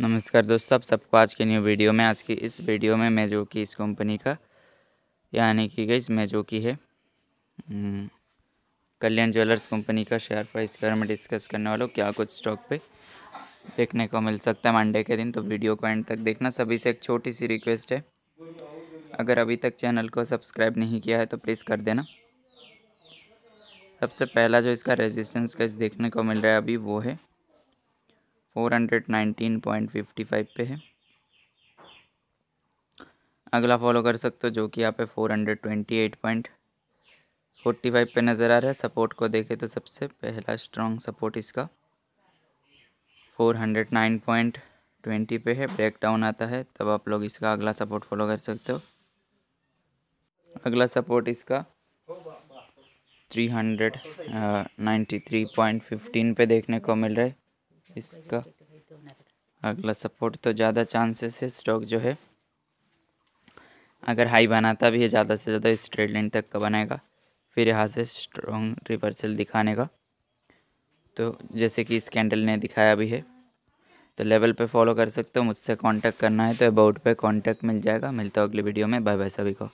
नमस्कार दोस्तों आप सबको आज के न्यू वीडियो में आज की इस वीडियो में मैं जो कि इस कंपनी का यानी कि गई मैं जो कि है हम्म, कल्याण ज्वेलर्स कंपनी का शेयर प्राइस के बारे में डिस्कस करने वाला क्या कुछ स्टॉक पे देखने को मिल सकता है मंडे के दिन तो वीडियो को एंड तक देखना। सभी से एक छोटी सी रिक्वेस्ट है। अगर अभी तक चैनल को सब्सक्राइब नहीं किया है तो प्लीज़ कर देना। सबसे पहला जो इसका रेजिस्टेंस का इस देखने को मिल रहा है अभी वो है four hundred nineteen point fifty five पे है। अगला फॉलो कर सकते हो जो कि यहाँ पे four hundred twenty eight point forty five पे नज़र आ रहा है। सपोर्ट को देखें तो सबसे पहला स्ट्रॉन्ग सपोर्ट इसका four hundred nine point twenty पे है। ब्रेक डाउन आता है, तब आप लोग इसका अगला सपोर्ट फॉलो कर सकते हो। अगला सपोर्ट इसका three hundred ninety three point fifteen पे देखने को मिल रहा है। इसका अगला सपोर्ट तो ज़्यादा चांसेस है स्टॉक जो है। अगर हाई बनाता भी है, ज़्यादा से ज़्यादा इस ट्रेड लाइन तक का बनाएगा। फिर यहाँ से स्ट्रॉन्ग रिवर्सल दिखाने का। तो जैसे कि इस कैंडल ने दिखाया भी है तो लेवल पे फॉलो कर सकते हो, मुझसे कांटेक्ट करना है तो अबाउट पे कांटेक्ट मिल जाएगा। मिलता हो अगली वीडियो में। बाय बाय सभी को।